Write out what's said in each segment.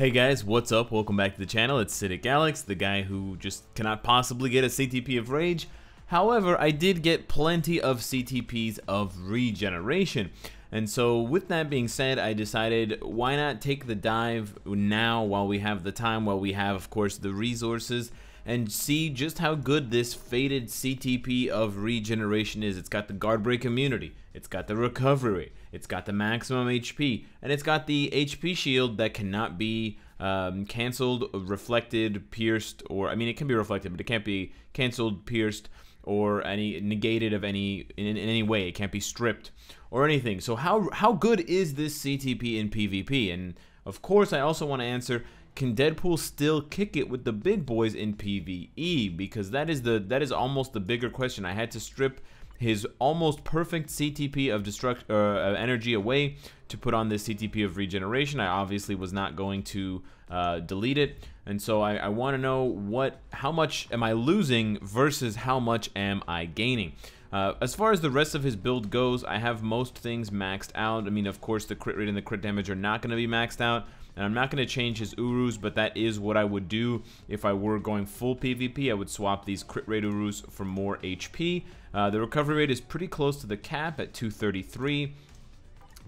Hey guys, what's up? Welcome back to the channel. It's Cynicalex, the guy who just cannot possibly get a CTP of Rage. However, I did get plenty of CTPs of Regeneration. And so with that being said, I decided why not take the dive now while we have the time, while we have, of course, the resources, and see just how good this faded CTP of regeneration is. It's got the guard break immunity, it's got the recovery it's got the maximum HP, and it's got the HP shield that cannot be um, canceled, reflected, pierced, or I mean it can be reflected, but it can't be canceled, pierced, or any negated of any in, in any way. It can't be stripped or anything. So how how good is this CTP in PvP? And of course, I also want to answer can Deadpool still kick it with the big boys in PvE? Because that is the that is almost the bigger question. I had to strip his almost perfect CTP of destruct uh, energy away to put on this CTP of regeneration. I obviously was not going to uh, delete it, and so I, I want to know what how much am I losing versus how much am I gaining. Uh, as far as the rest of his build goes, I have most things maxed out. I mean, of course, the crit rate and the crit damage are not going to be maxed out. And I'm not going to change his Urus, but that is what I would do if I were going full PvP. I would swap these crit rate Urus for more HP. Uh, the recovery rate is pretty close to the cap at 233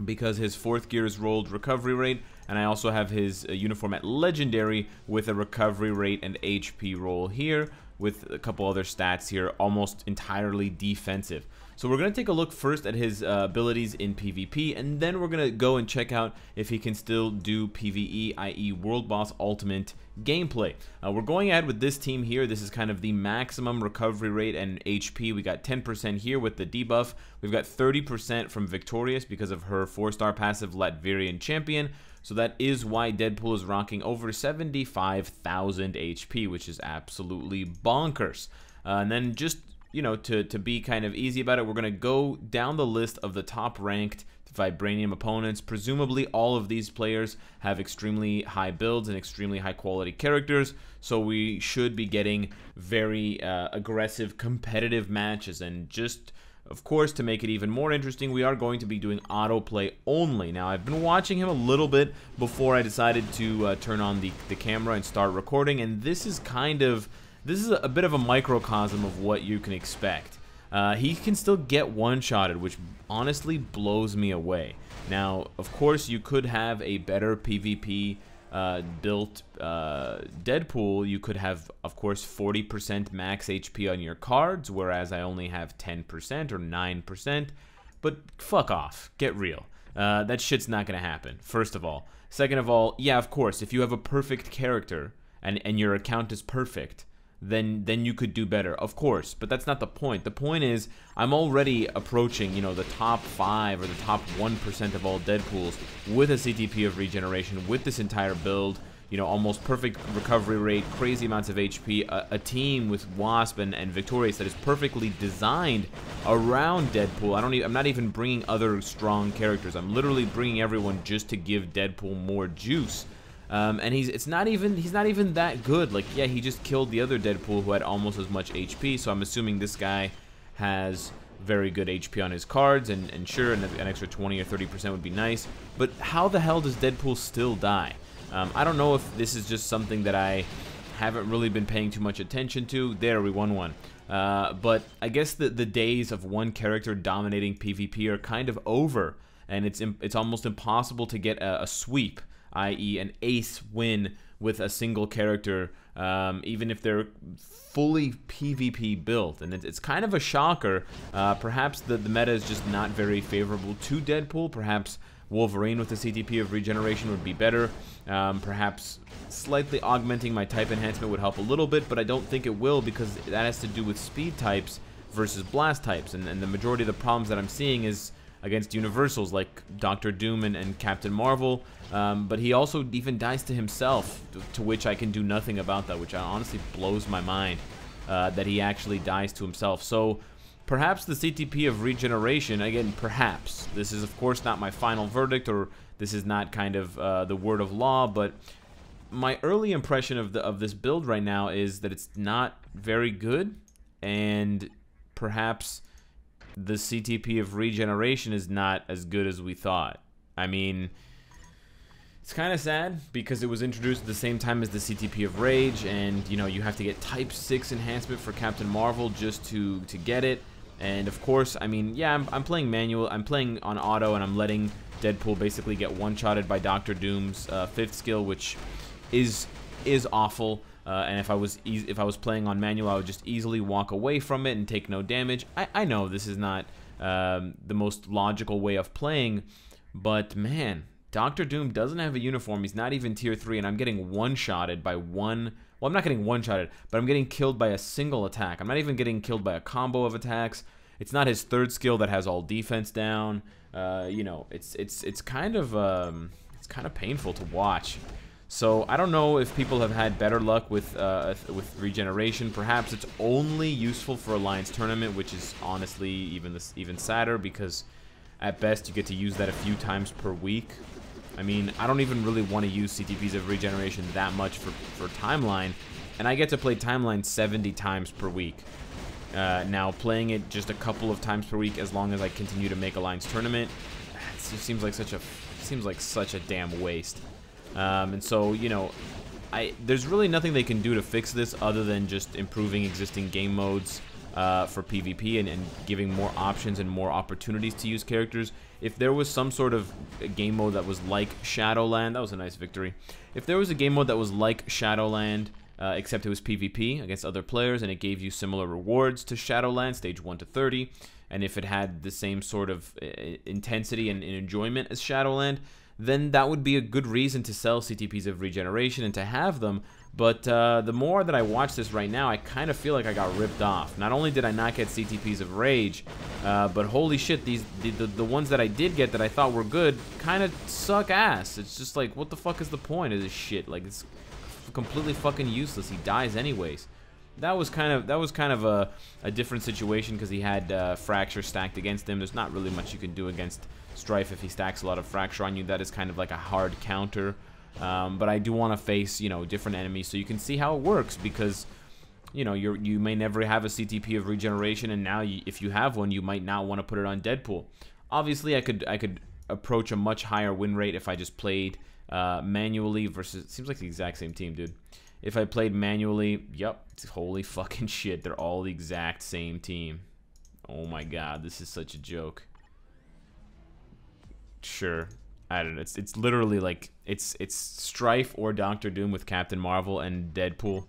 because his fourth gear is rolled recovery rate and I also have his uh, uniform at legendary with a recovery rate and HP roll here with a couple other stats here, almost entirely defensive. So we're going to take a look first at his uh, abilities in PvP, and then we're going to go and check out if he can still do PvE, i.e. World Boss Ultimate gameplay. Uh, we're going ahead with this team here. This is kind of the maximum recovery rate and HP. We got 10% here with the debuff. We've got 30% from Victorious because of her 4-star passive Latverian Champion. So that is why Deadpool is rocking over 75,000 HP, which is absolutely bonkers. Uh, and then just, you know, to, to be kind of easy about it, we're going to go down the list of the top ranked Vibranium opponents. Presumably all of these players have extremely high builds and extremely high quality characters, so we should be getting very uh, aggressive competitive matches and just of course, to make it even more interesting, we are going to be doing autoplay only. Now, I've been watching him a little bit before I decided to uh, turn on the, the camera and start recording, and this is kind of, this is a, bit of a microcosm of what you can expect. Uh, he can still get one-shotted, which honestly blows me away. Now, of course, you could have a better PvP uh, built uh, Deadpool, you could have, of course, 40% max HP on your cards, whereas I only have 10% or 9%. But fuck off. Get real. Uh, that shit's not gonna happen, first of all. Second of all, yeah, of course, if you have a perfect character and, and your account is perfect, then then you could do better, of course. But that's not the point. The point is, I'm already approaching, you know, the top five or the top one percent of all Deadpool's with a CTP of regeneration, with this entire build. You know, almost perfect recovery rate, crazy amounts of HP, a, a team with Wasp and, and Victorious that is perfectly designed around Deadpool. I don't even, I'm not even bringing other strong characters. I'm literally bringing everyone just to give Deadpool more juice. Um, and he's it's not even he's not even that good. Like yeah, he just killed the other Deadpool who had almost as much HP. So I'm assuming this guy has very good HP on his cards, and, and sure, an, an extra 20 or 30% would be nice. But how the hell does Deadpool still die? Um, I don't know if this is just something that I haven't really been paying too much attention to. There, we won one. Uh, but I guess the, the days of one character dominating PvP are kind of over, and it's it's almost impossible to get a, a sweep i.e., an ace win with a single character, um, even if they're fully PvP built. And it's, kind of a shocker. Uh, perhaps the, the meta is just not very favorable to Deadpool. Perhaps Wolverine with the CTP of regeneration would be better. Um, perhaps slightly augmenting my type enhancement would help a little bit, but I don't think it will because that has to do with speed types versus blast types. And, and the majority of the problems that I'm seeing is against Universals like Doctor Doom and, and Captain Marvel, um, but he also even dies to himself, to which I can do nothing about that, which honestly blows my mind uh, that he actually dies to himself. So perhaps the CTP of regeneration, again, perhaps. This is, of course, not my final verdict, or this is not kind of uh, the word of law, but my early impression of the of this build right now is that it's not very good, and perhaps the CTP of regeneration is not as good as we thought. I mean, It's kind of sad because it was introduced at the same time as the CTP of Rage, and you know you have to get Type 6 enhancement for Captain Marvel just to to get it. And of course, I mean, yeah, I'm, I'm playing manual, I'm playing on auto, and I'm letting Deadpool basically get one-shotted by Doctor Doom's uh, fifth skill, which is is awful. Uh, and if I was e if I was playing on manual, I would just easily walk away from it and take no damage. I, I know this is not um, the most logical way of playing, but man, Doctor Doom doesn't have a uniform. He's not even tier 3, and I'm getting one-shotted by one... Well, I'm not getting one-shotted, but I'm getting killed by a single attack. I'm not even getting killed by a combo of attacks. It's not his third skill that has all defense down. Uh, you know, it's it's it's kind of um, it's kind of painful to watch. So I don't know if people have had better luck with uh, with regeneration. Perhaps it's only useful for Alliance tournament, which is honestly even this even sadder because at best you get to use that a few times per week. I mean, I don't even really want to use CTPs of regeneration that much for for timeline, and I get to play timeline 70 times per week. Uh, now playing it just a couple of times per week, as long as I continue to make Alliance tournament, it seems like such a seems like such a damn waste. Um, and so, you know, I there's really nothing they can do to fix this other than just improving existing game modes uh, for PvP and, and, giving more options and more opportunities to use characters. If there was some sort of game mode that was like Shadowland, that was a nice victory. If there was a game mode that was like Shadowland, uh, except it was PvP against other players and it gave you similar rewards to Shadowland, stage 1 to 30, and if it had the same sort of uh, intensity and, and enjoyment as Shadowland, then that would be a good reason to sell CTPs of regeneration and to have them. But uh, the more that I watch this right now, I kind of feel like I got ripped off. Not only did I not get CTPs of Rage, uh, but holy shit, these the, the, the, ones that I did get that I thought were good kind of suck ass. It's just like, what the fuck is the point of this shit? Like, it's completely fucking useless. He dies anyways. That was kind of that was kind of a, a different situation because he had uh, Fracture stacked against him. There's not really much you can do against Stryfe if he stacks a lot of Fracture on you. That is kind of like a hard counter. Um, but I do want to face, you know, different enemies so you can see how it works because, you know, you you may never have a CTP of regeneration and now you, if you have one, you might not want to put it on Deadpool. Obviously, I could I could approach a much higher win rate if I just played uh, manually versus, seems like the exact same team, dude. If I played manually, yep, it's holy fucking shit, they're all the exact same team. Oh my god, this is such a joke sure. I don't know. It's it's literally like it's it's Stryfe or Doctor Doom with Captain Marvel and Deadpool,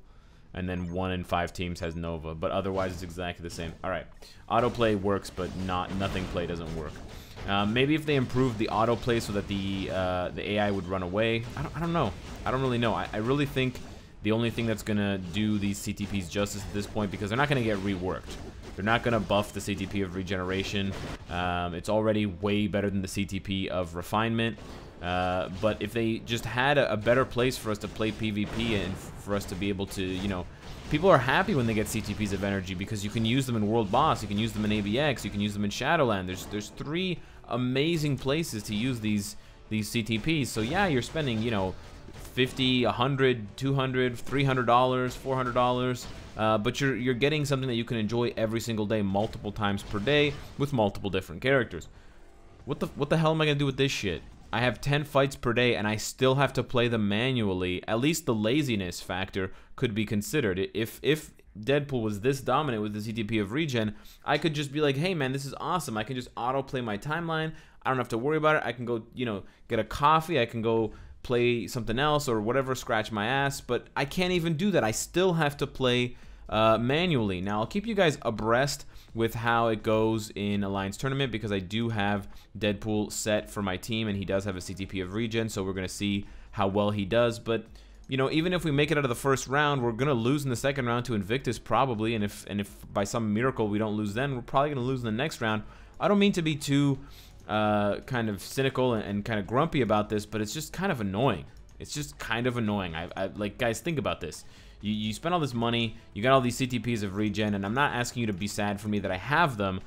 and then one in five teams has Nova. But otherwise, it's exactly the same. All right, autoplay works, but not nothing play doesn't work. Um, maybe if they improved the autoplay so that the uh, the AI would run away. I don't, I don't know. I don't really know. I, I really think the only thing that's gonna do these CTPs justice at this point because they're not gonna get reworked. They're not going to buff the CTP of regeneration. Um, it's already way better than the CTP of refinement. Uh, but if they just had a, a, better place for us to play PvP and for us to be able to, you know, people are happy when they get CTPs of energy because you can use them in World Boss, you can use them in ABX, you can use them in Shadowland. There's there's three amazing places to use these these CTPs. So yeah, you're spending, you know, 50, 100, 200, 300 dollars, 400 dollars uh, but you're, you're getting something that you can enjoy every single day, multiple times per day, with multiple different characters. What the, what the hell am I going to do with this shit? I have 10 fights per day and I still have to play them manually. At least the laziness factor could be considered. If if Deadpool was this dominant with the CTP of regen, I could just be like, hey man, this is awesome. I can just auto play my timeline. I don't have to worry about it. I can go, you know, get a coffee. I can go play something else or whatever, scratch my ass. But I can't even do that. I still have to play uh, manually. Now, I'll keep you guys abreast with how it goes in Alliance Tournament because I do have Deadpool set for my team and he does have a CTP of regen, so we're going to see how well he does. But you know, even if we make it out of the first round, we're gonna lose in the second round to Invictus probably, and if and if by some miracle we don't lose then, we're probably gonna lose in the next round. I don't mean to be too uh, kind of cynical and, and, kind of grumpy about this, but it's just kind of annoying. It's just kind of annoying. I, I like guys, think about this. You, you spend all this money, you got all these CTPs of regen, and I'm not asking you to be sad for me that I have them.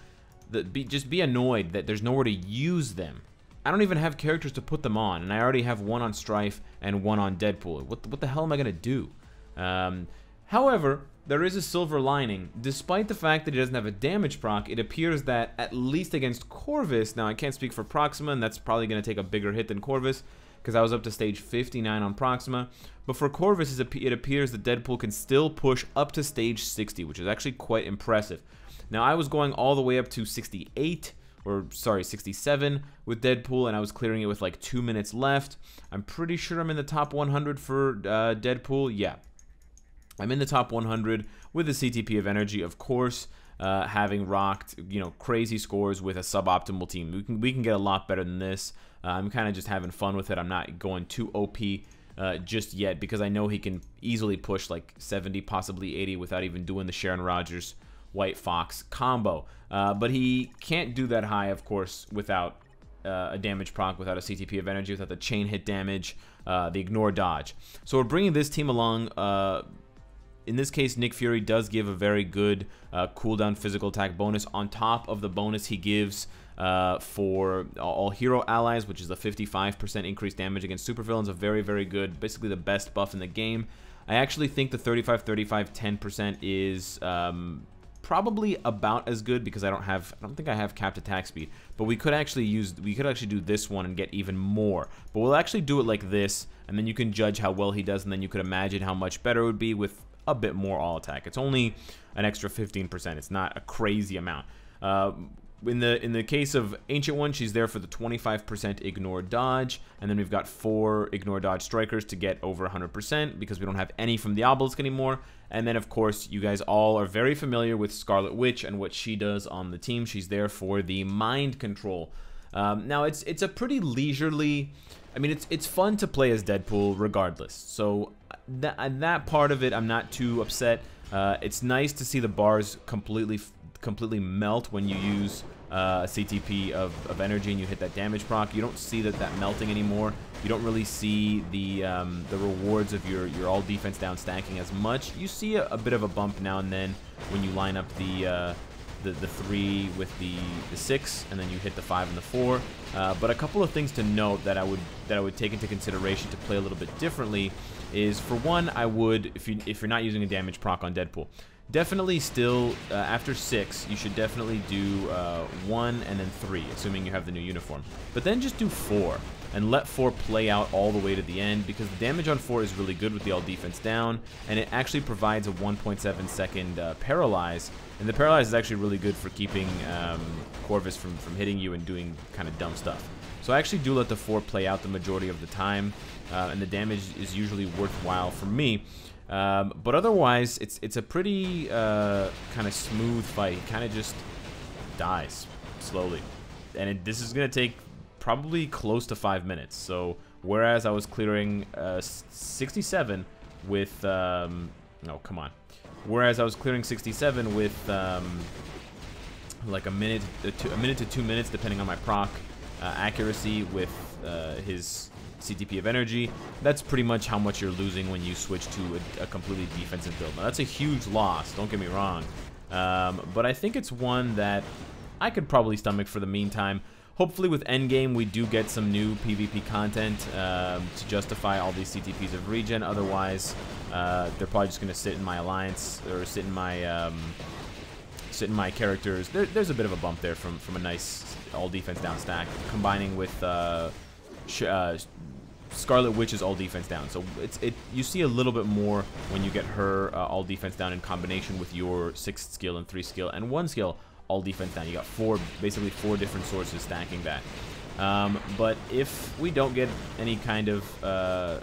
The, be, just be annoyed that there's nowhere to use them. I don't even have characters to put them on, and I already have one on Stryfe and one on Deadpool. What, what the hell am I to do? Um, however, there is a silver lining. Despite the fact that he doesn't have a damage proc, it appears that at least against Corvus, now I can't speak for Proxima, and that's probably going to take a bigger hit than Corvus, because I was up to stage 59 on Proxima. But for Corvus, it appears that Deadpool can still push up to stage 60, which is actually quite impressive. Now, I was going all the way up to 68, or sorry, 67 with Deadpool, and I was clearing it with like two minutes left. I'm pretty sure I'm in the top 100 for uh, Deadpool. Yeah, I'm in the top 100 with a CTP of energy, of course. Uh, having rocked, you know, crazy scores with a suboptimal team, we can we can get a lot better than this. Uh, I'm kind of just having fun with it. I'm not going too OP uh, just yet because I know he can easily push like 70, possibly 80 without even doing the Sharon Rogers White Fox combo. Uh, but he can't do that high, of course, without uh, a damage proc, without a CTP of energy, without the chain hit damage, uh, the ignore dodge. So we're bringing this team along in this case, Nick Fury does give a very good uh, cooldown physical attack bonus on top of the bonus he gives uh, for all hero allies, which is a 55% increased damage against supervillains. A very, very good, basically the best buff in the game. I actually think the 35, 35, 10% is um, probably about as good because I don't have, I don't think I have capped attack speed. But we could actually use, we could actually do this one and get even more. But we'll actually do it like this, and then you can judge how well he does, and then you could imagine how much better it would be with a bit more all attack. It's only an extra 15%. It's not a crazy amount. Uh, in the in the case of Ancient One, she's there for the 25% ignore dodge, and then we've got four ignore dodge strikers to get over 100% because we don't have any from the obelisk anymore. And then of course, you guys all are very familiar with Scarlet Witch and what she does on the team. She's there for the mind control. Um, now it's it's a pretty leisurely. I mean, it's it's fun to play as Deadpool regardless. So that that part of it, I'm not too upset. Uh, it's nice to see the bars completely completely melt when you use uh, a CTP of, of energy and you hit that damage proc. You don't see that that melting anymore. You don't really see the um, the rewards of your, your all defense down stacking as much. You see a, a bit of a bump now and then when you line up the uh, the, the three with the, the six, and then you hit the five and the four. Uh, but a couple of things to note that I would that I would take into consideration to play a little bit differently is for one, I would if you if you're not using a damage proc on Deadpool, definitely still uh, after six, you should definitely do uh, one and then three, assuming you have the new uniform. But then just do four and let 4 play out all the way to the end because the damage on 4 is really good with the all defense down and it actually provides a 1.7 second uh, paralyze and the paralyze is actually really good for keeping um, Corvus from, from hitting you and doing kind of dumb stuff. So I actually do let the 4 play out the majority of the time uh, and the damage is usually worthwhile for me. Um, but otherwise, it's it's a pretty uh, kind of smooth fight. He kind of just dies slowly. And it, this is going to take probably close to five minutes. So whereas I was clearing uh, 67 with, um, oh, come on. Whereas I was clearing 67 with um, like a minute, to, a minute to two minutes, depending on my proc uh, accuracy with uh, his CTP of energy. That's pretty much how much you're losing when you switch to a, a completely defensive build. Now, that's a huge loss, don't get me wrong. Um, but I think it's one that I could probably stomach for the meantime. Hopefully with Endgame we do get some new PvP content um, to justify all these CTPs of regen. Otherwise, uh, they're probably just going to sit in my alliance or sit in my um, sit in my characters. There, there's a bit of a bump there from from a nice all defense down stack, combining with uh, uh, Scarlet Witch's all defense down. So it's it you see a little bit more when you get her uh, all defense down in combination with your sixth skill and three skill and one skill all defense down. You got four, basically four different sources stacking that. Um, but if we don't get any kind of uh,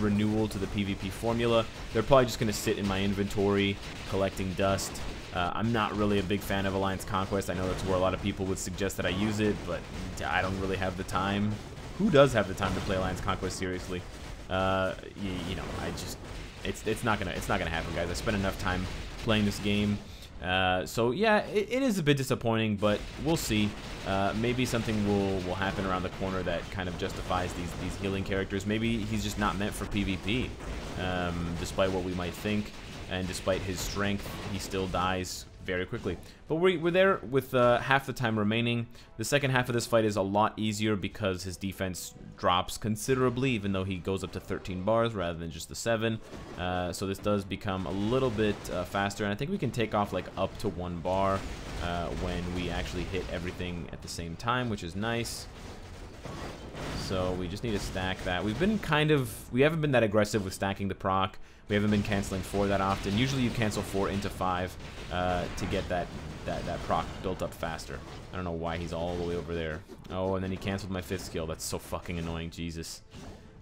renewal to the PvP formula, they're probably just going to sit in my inventory collecting dust. Uh, I'm not really a big fan of Alliance Conquest. I know that's where a lot of people would suggest that I use it, but I don't really have the time. Who does have the time to play Alliance Conquest seriously? Uh, you, you know, I just it's it's not gonna it's not gonna happen, guys. I spent enough time playing this game. Uh, so yeah, it, it is a bit disappointing, but we'll see. Uh, maybe something will will happen around the corner that kind of justifies these these healing characters. Maybe he's just not meant for PvP, um, despite what we might think, and despite his strength, he still dies very quickly. But we, we're there with uh, half the time remaining. The second half of this fight is a lot easier because his defense drops considerably, even though he goes up to 13 bars rather than just the 7. Uh, so this does become a little bit uh, faster, and I think we can take off like up to one bar uh, when we actually hit everything at the same time, which is nice. So we just need to stack that. We've been kind of, we haven't been that aggressive with stacking the proc. We haven't been canceling 4 that often. Usually you cancel 4 into 5 uh, to get that, that, that proc built up faster. I don't know why he's all the way over there. Oh, and then he canceled my 5th skill. That's so fucking annoying, Jesus.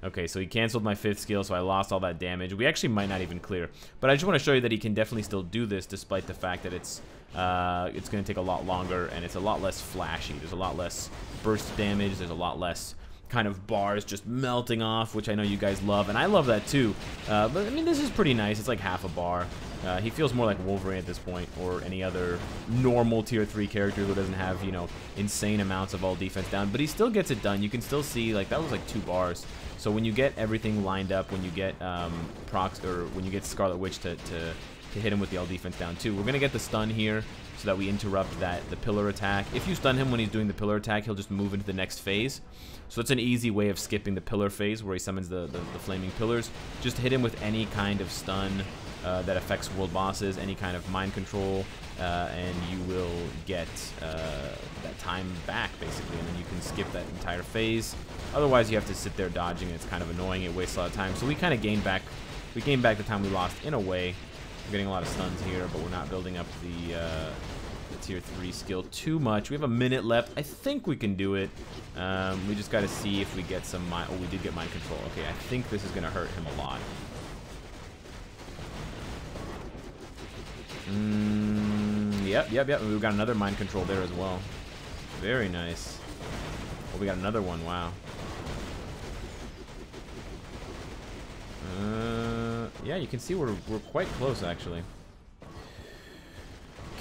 Okay, so he canceled my 5th skill, so I lost all that damage. We actually might not even clear. But I just want to show you that he can definitely still do this despite the fact that it's uh, it's going to take a lot longer and it's a lot less flashy. There's a lot less burst damage. There's a lot less kind of bars just melting off, which I know you guys love, and I love that too. Uh, but I mean, this is pretty nice. It's like half a bar. Uh, he feels more like Wolverine at this point, or any other normal tier 3 character who doesn't have, you know, insane amounts of all defense down. But he still gets it done. You can still see, like, that was like two bars. So when you get everything lined up, when you get um, procs, or when you get Scarlet Witch to, to, to hit him with the all defense down too, we're going to get the stun here so that we interrupt that the pillar attack. If you stun him when he's doing the pillar attack, he'll just move into the next phase. So it's an easy way of skipping the pillar phase where he summons the, the, the flaming pillars. Just hit him with any kind of stun uh, that affects world bosses, any kind of mind control, uh, and you will get uh, that time back, basically, and then you can skip that entire phase. Otherwise, you have to sit there dodging, and it's kind of annoying. It wastes a lot of time. So we kind of gain back, we gain back the time we lost in a way. We're getting a lot of stuns here, but we're not building up the, uh, the tier 3 skill too much. We have a minute left. I think we can do it. Um, we just got to see if we get some mind... Oh, we did get mind control. Okay, I think this is going to hurt him a lot. Mm, yep, yep, yep. We've got another mind control there as well. Very nice. Oh, we got another one. Wow. Uh, yeah, you can see we're, we're quite close, actually.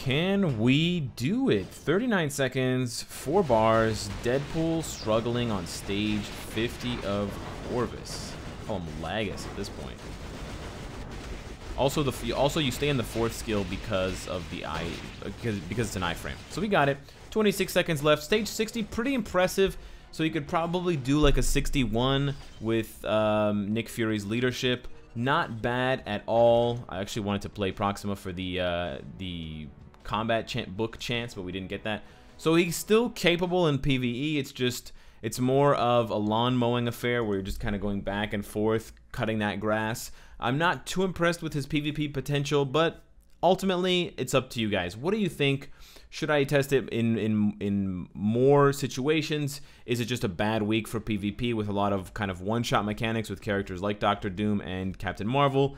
Can we do it? 39 seconds, 4 bars, Deadpool struggling on stage 50 of Corvus. call him Lagus at this point. Also, the also you stay in the fourth skill because of the eye, because because it's an iframe. So we got it. 26 seconds left. Stage 60, pretty impressive. So you could probably do like a 61 with um, Nick Fury's leadership. Not bad at all. I actually wanted to play Proxima for the uh, the combat ch book chance, but we didn't get that. So he's still capable in PvE. It's just it's more of a lawn mowing affair where you're just kind of going back and forth, cutting that grass. I'm not too impressed with his PvP potential, but ultimately, it's up to you guys. What do you think? Should I test it in, in, in more situations? Is it just a bad week for PvP with a lot of kind of one-shot mechanics with characters like Doctor Doom and Captain Marvel?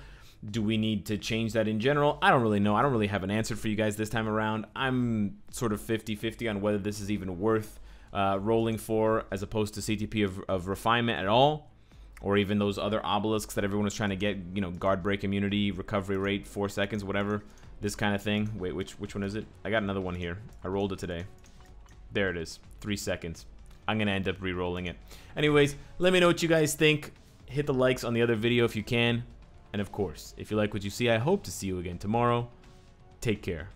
Do we need to change that in general? I don't really know. I don't really have an answer for you guys this time around. I'm sort of 50-50 on whether this is even worth uh, rolling for as opposed to CTP of, of refinement at all or even those other obelisks that everyone was trying to get, you know, guard break immunity, recovery rate, four seconds, whatever, this kind of thing. Wait, which which one is it? I got another one here. I rolled it today. There it is, three seconds. I'm gonna end up re-rolling it. Anyways, let me know what you guys think. Hit the likes on the other video if you can. And of course, if you like what you see, I hope to see you again tomorrow. Take care.